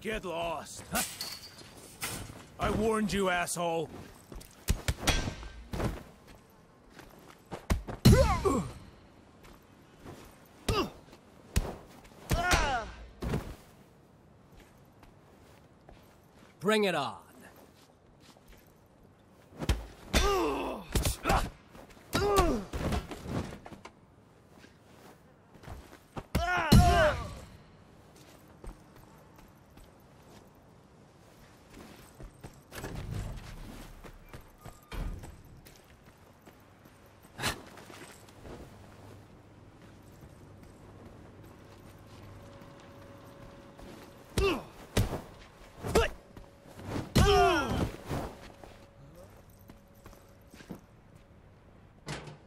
Get lost. I warned you, asshole. Bring it on.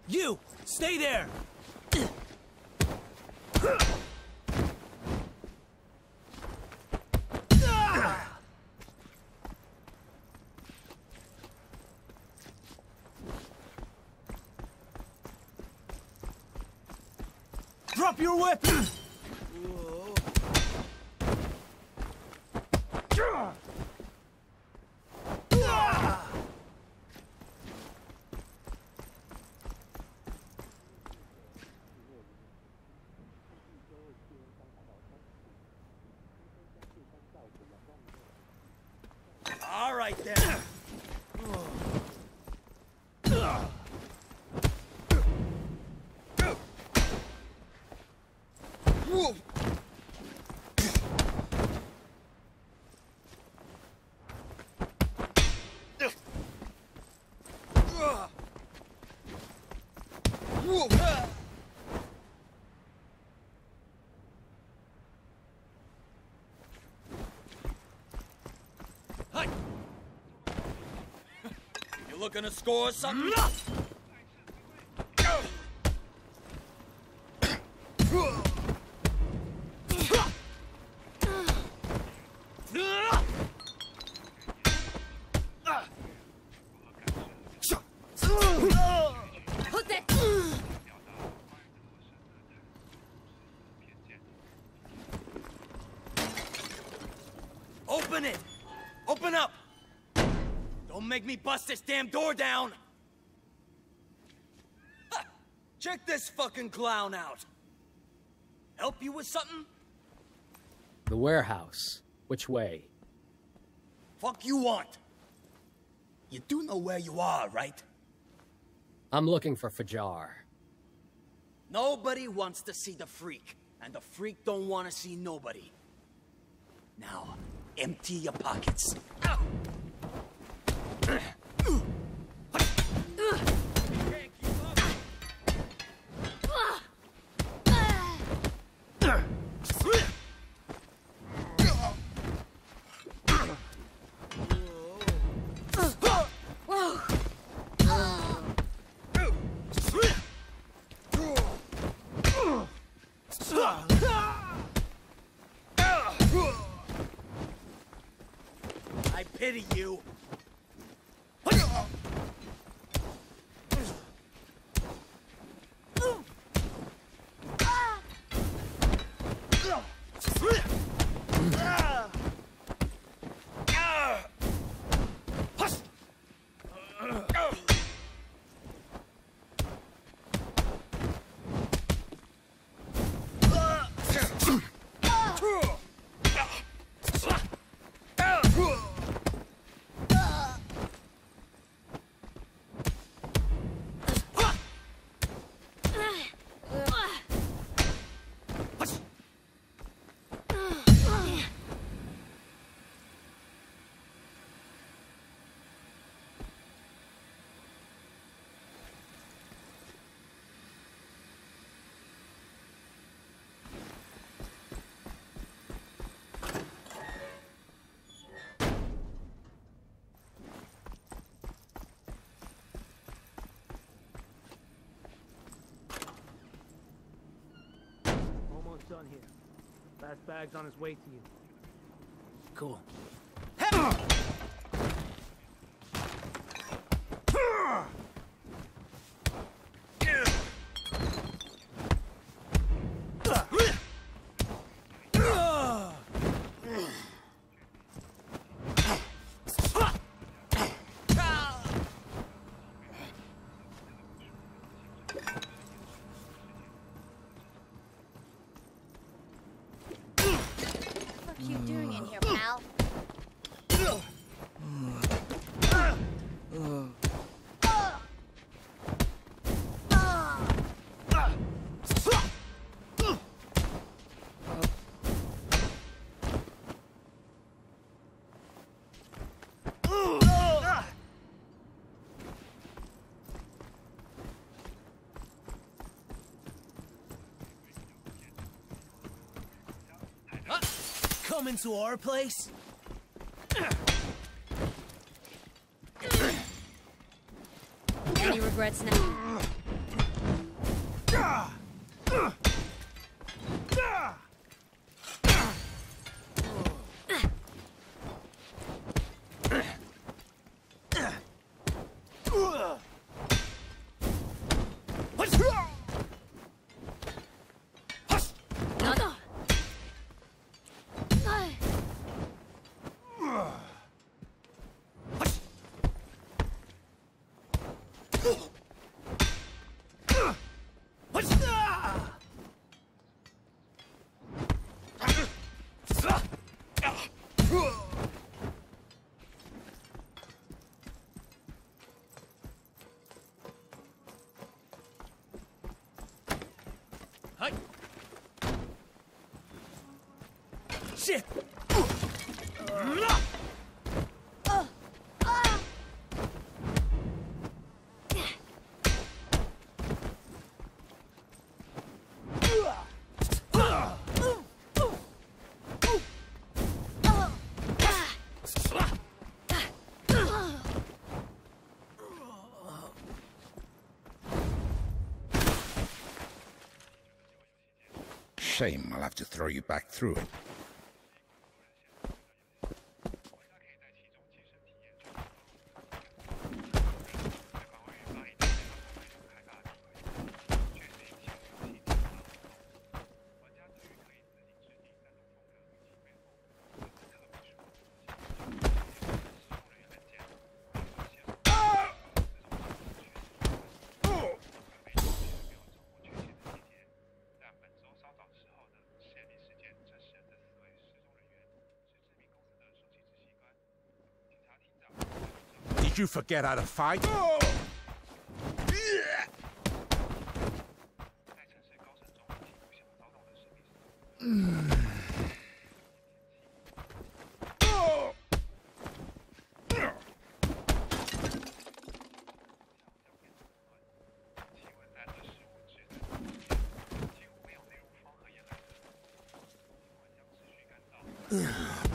You! Stay there! Drop your weapon! Right then. You looking to score something? Put. Open it! Open up! Don't make me bust this damn door down! Ha! Check this fucking clown out! Help you with something? The warehouse. Which way? Fuck you want? You do know where you are, right? I'm looking for Fajar. Nobody wants to see the freak, and the freak don't want to see nobody. Now, empty your pockets. I pity you. Here. Last bag's on his way to you. Cool. you doing in here, pal? Coming to our place? Any regrets now? Shit! Shame I'll have to throw you back through it. Did you forget how to fight? What the? Come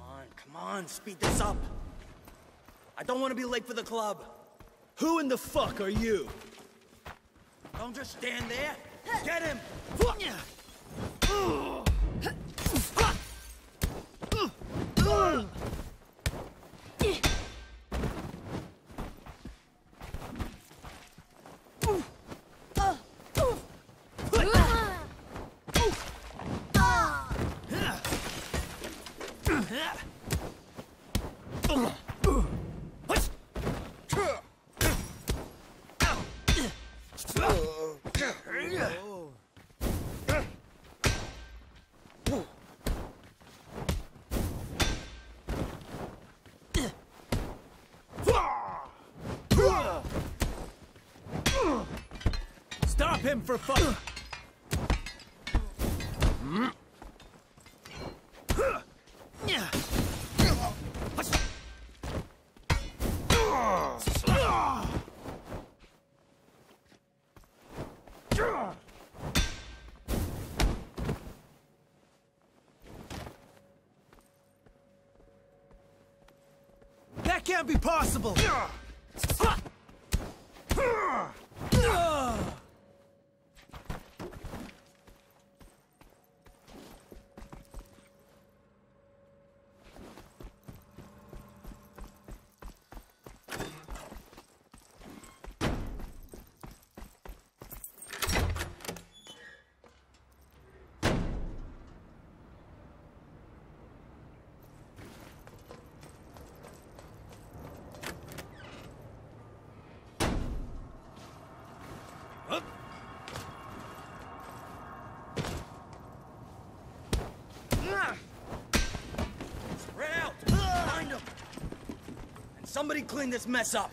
on, come on, speed this up. I don't want to be late for the club. Who in the fuck are you? Don't just stand there. Get him! Stop him for fuck! That can't be possible! Somebody clean this mess up!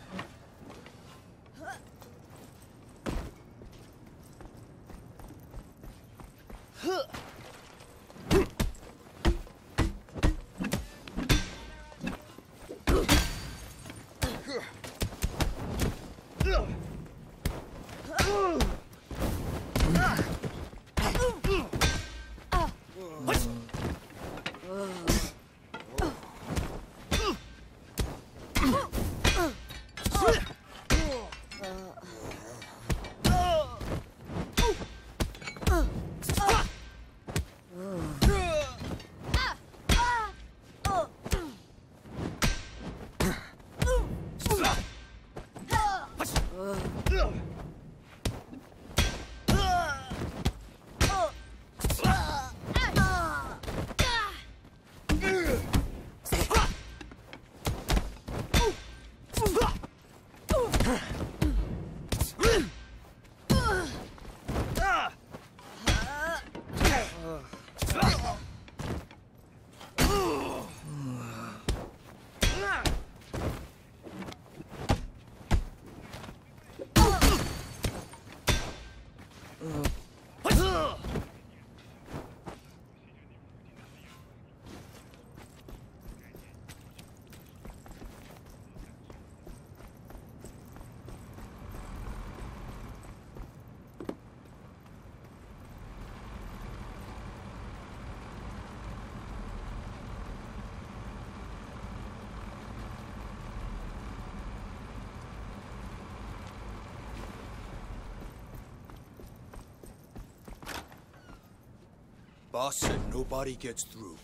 Boss said nobody gets through.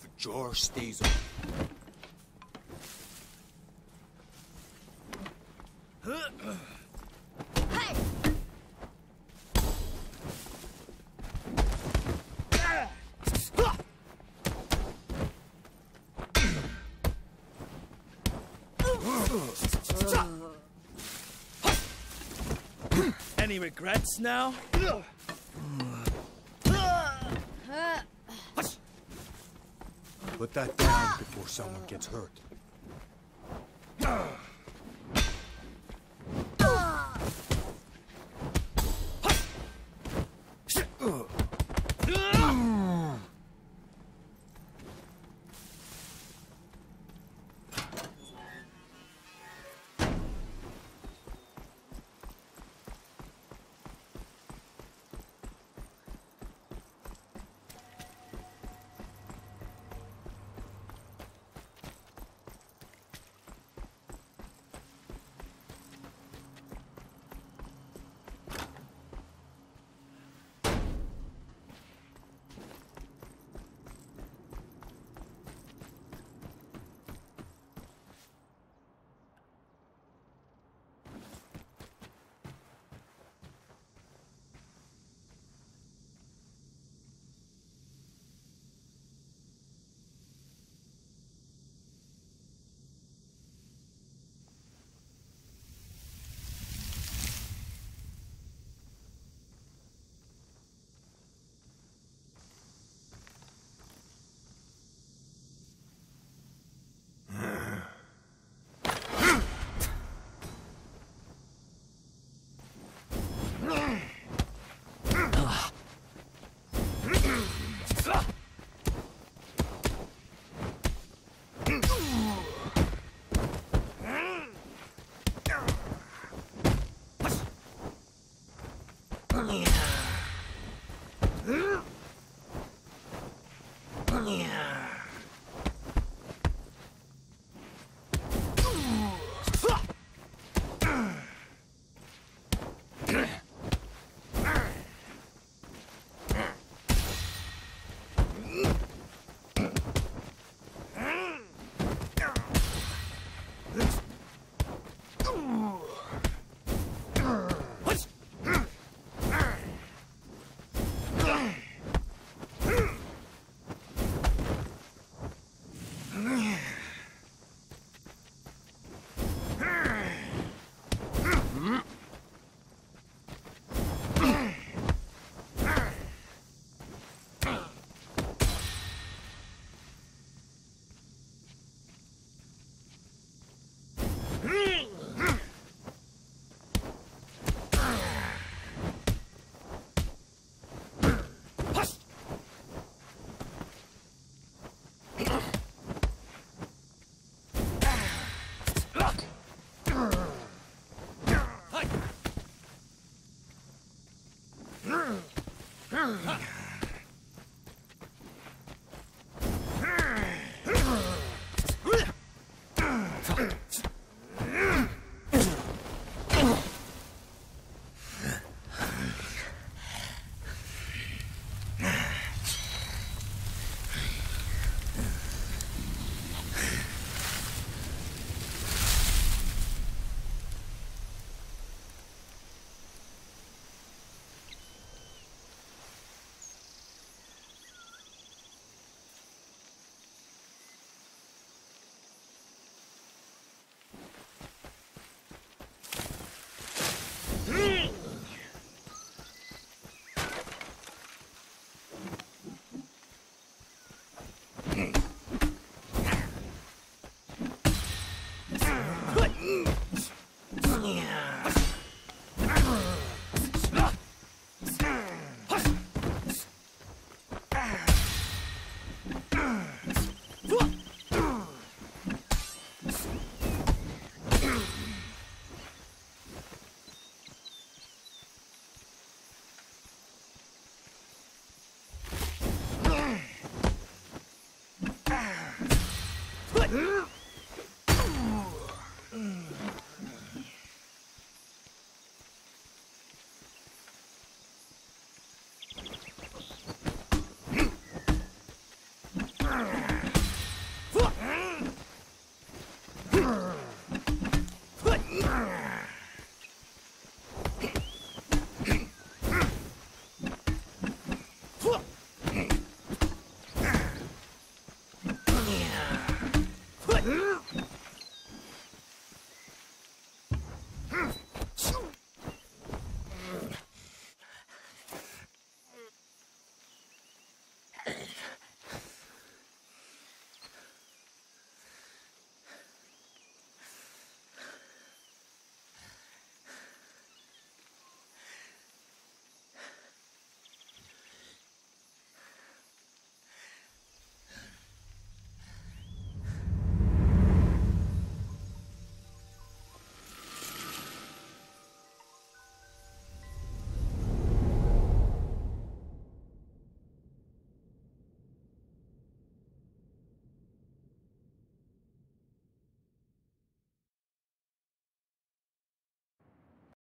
The jar stays on. Hey! Any regrets now? Put that down before someone gets hurt. Ah.